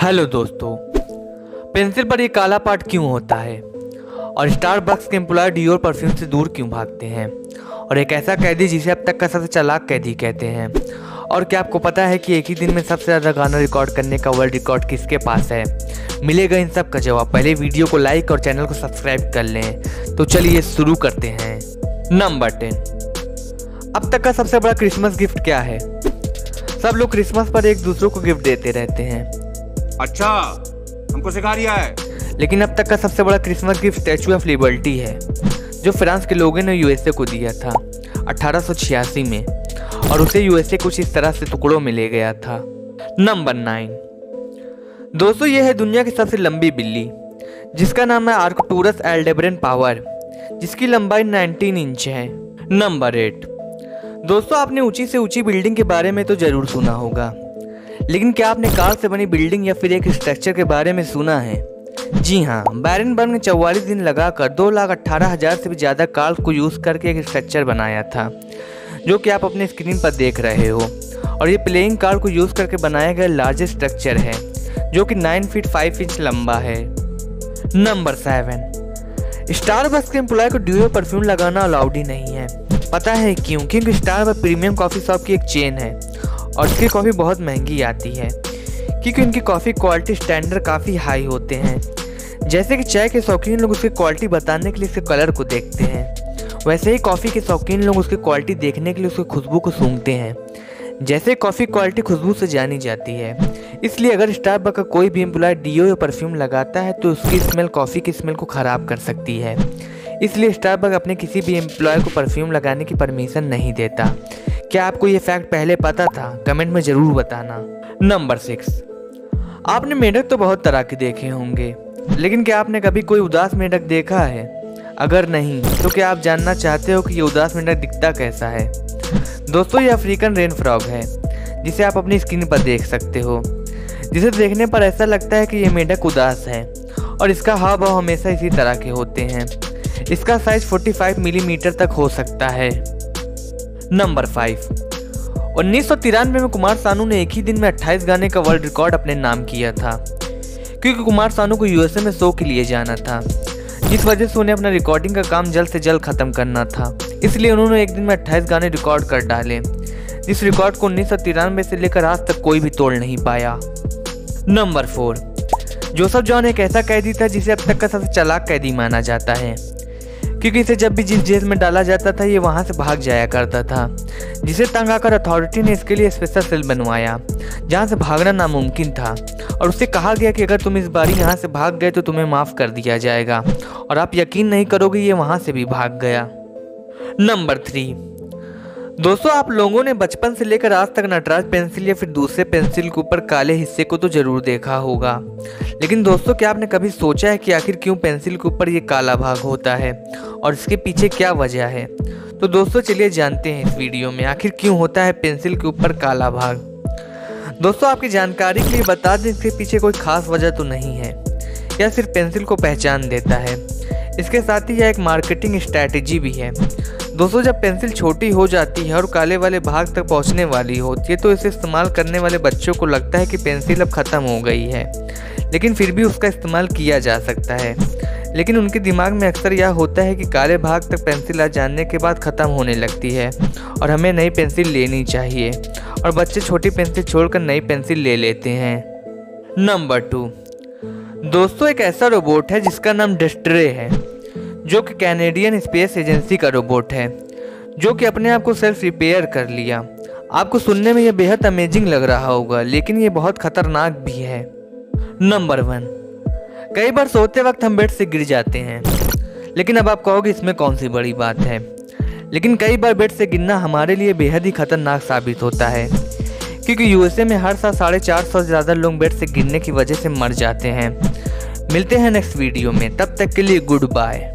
Hello दोस्तों, pencil पर ये काला पार्ट क्यों होता है? और स्टारबक्स के एम्प्लॉय डियोर परफ्यूम से दूर क्यों भागते हैं? और एक ऐसा कैदी जिसे अब तक का सबसे चालाक कैदी कहते हैं। और क्या आपको पता है कि एक ही दिन में सबसे ज़्यादा गाना रिकॉर्ड करने का वर्ल्ड रिकॉर्ड किसके पास है? मिलेगा इन सब का जवाब। पहले वीडियो को लाइक और चैनल को सब्सक्राइब कर लें। तो चलिए शुरू करते हैं। Number ten. अब तक का सबसे बड़ा क्रिसमस गिफ्ट क्या है? सब लोग क्रिसमस पर एक दूसरे को गिफ्ट देते रहते हैं। अच्छा हमको सिखा रिया है। लेकिन अब तक का सबसे बड़ा Christmas gift Statue of Liberty है, जो फ्रांस के लोगों ने यूएसए को दिया था 1886 में, और उसे यूएसए कुछ इस तरह से टुकड़ों में ले गया था। नंबर नाइन दोस्तों, यह है दुनिया की सबसे लंबी बिल्ली, जिसका नाम है आर्कटूरस एल्डेब्रेन पावर जिसकी लंबाई 19 इंच है। नंबर एट दोस्तों, आपने ऊँची से ऊँची बिल्डिंग के बारे में तो ज़रूर सुना होगा। लेकिन क्या आपने कार से बनी बिल्डिंग या फिर एक स्ट्रक्चर के बारे में सुना है? जी हाँ बैरनबर्ग ने चौवालीस दिन लगाकर दो लाख अट्ठारह हज़ार से भी ज़्यादा कार्स को यूज़ करके एक स्ट्रक्चर बनाया था, जो कि आप अपने स्क्रीन पर देख रहे हो। और ये प्लेइंग कार को यूज़ करके बनाया गया लार्जेस्ट स्ट्रक्चर है, जो कि नाइन फीट फाइव इंच लंबा है। नंबर सेवन स्टार बस के एम्प्लॉय को ड्यूओ परफ्यूम लगाना अलाउड ही नहीं है। पता है क्यों? क्योंकि स्टार बस प्रीमियम कॉफ़ी शॉप की एक चेन है। और इसकी कॉफ़ी बहुत महँगी आती है, क्योंकि उनकी कॉफ़ी क्वालिटी स्टैंडर्ड काफ़ी हाई होते हैं। जैसे कि चाय के शौकीन लोग उसकी क्वालिटी बताने के लिए इसके कलर को देखते हैं। वैसे ही कॉफ़ी के शौकीन लोग उसकी क्वालिटी देखने के लिए उसकी खुशबू को सूंघते हैं। जैसे कॉफ़ी क्वालिटी खुशबू से जानी जाती है, इसलिए अगर स्टारबक का कोई भी एम्प्लॉय डीओ या परफ्यूम लगाता है तो उसकी स्मेल कॉफ़ी की स्मेल को ख़राब कर सकती है। इसलिए स्टारबक अपने किसी भी एम्प्लॉय को परफ्यूम लगाने की परमिशन नहीं देता। क्या आपको ये फैक्ट पहले पता था? कमेंट में ज़रूर बताना। नंबर सिक्स आपने मेढक तो बहुत तरह के देखे होंगे, लेकिन क्या आपने कभी कोई उदास मेढक देखा है? अगर नहीं तो क्या आप जानना चाहते हो कि ये उदास मेढक दिखता कैसा है? दोस्तों, ये अफ्रीकन रेन फ्रॉग है, जिसे आप अपनी स्क्रीन पर देख सकते हो। जिसे देखने पर ऐसा लगता है कि ये मेढक उदास है, और इसका हाव भाव हमेशा इसी तरह के होते हैं। इसका साइज़ 45 मिलीमीटर तक हो सकता है। Number five. उन्नीस में कुमार सानू ने एक ही दिन में 28 गाने का वर्ल्ड रिकॉर्ड अपने नाम किया था, क्योंकि कुमार सानू को यूएसए में शो के लिए जाना था, जिस वजह से उन्हें अपना रिकॉर्डिंग का काम जल्द से जल्द खत्म करना था। इसलिए उन्होंने एक दिन में अट्ठाईस गाने रिकॉर्ड कर डाले, जिस रिकॉर्ड को उन्नीस सौ तिरानवे से लेकर आज तक कोई भी तोड़ नहीं पाया। Number four. जोसफ जॉन एक ऐसा कैदी था जिसे अब तक का सबसे चलाक कैदी माना जाता है। क्योंकि इसे जब भी जिस जेल में डाला जाता था, ये वहाँ से भाग जाया करता था। जिसे तंग आकर अथॉरिटी ने इसके लिए स्पेशल सेल बनवाया, जहाँ से भागना नामुमकिन था। और उससे कहा गया कि अगर तुम इस बारी यहाँ से भाग गए तो तुम्हें माफ़ कर दिया जाएगा। और आप यकीन नहीं करोगे, ये वहाँ से भी भाग गया। नंबर थ्री दोस्तों, आप लोगों ने बचपन से लेकर आज तक नटराज पेंसिल या फिर दूसरे पेंसिल के ऊपर काले हिस्से को तो ज़रूर देखा होगा। लेकिन दोस्तों, क्या आपने कभी सोचा है कि आखिर क्यों पेंसिल के ऊपर ये काला भाग होता है और इसके पीछे क्या वजह है? तो दोस्तों, चलिए जानते हैं इस वीडियो में आखिर क्यों होता है पेंसिल के ऊपर काला भाग। दोस्तों, आपकी जानकारी के लिए बता दें, इसके पीछे कोई खास वजह तो नहीं है यह सिर्फ़ पेंसिल को पहचान देता है। इसके साथ ही यह एक मार्केटिंग स्ट्रैटेजी भी है। दोस्तों, जब पेंसिल छोटी हो जाती है और काले वाले भाग तक पहुँचने वाली होती है तो इसे इस्तेमाल करने वाले बच्चों को लगता है कि पेंसिल अब ख़त्म हो गई है। लेकिन फिर भी उसका इस्तेमाल किया जा सकता है। लेकिन उनके दिमाग में अक्सर यह होता है कि काले भाग तक पेंसिल आ जाने के बाद ख़त्म होने लगती है और हमें नई पेंसिल लेनी चाहिए और बच्चे छोटी पेंसिल छोड़कर नई पेंसिल ले लेते हैं। Number two. दोस्तों, एक ऐसा रोबोट है जिसका नाम डेस्ट्रे है। जो कि कैनेडियन स्पेस एजेंसी का रोबोट है, जो कि अपने आप को सेल्फ रिपेयर कर लिया। आपको सुनने में यह बेहद अमेजिंग लग रहा होगा, लेकिन ये बहुत खतरनाक भी है। नंबर वन कई बार सोते वक्त हम बेड से गिर जाते हैं, लेकिन अब आप कहोगे इसमें कौन सी बड़ी बात है? लेकिन कई बार बेड से गिरना हमारे लिए बेहद ही खतरनाक साबित होता है, क्योंकि यूएसए में हर साल साढ़े चार सौ से ज़्यादा लोग बेड से गिरने की वजह से मर जाते हैं। मिलते हैं नेक्स्ट वीडियो में, तब तक के लिए गुड बाय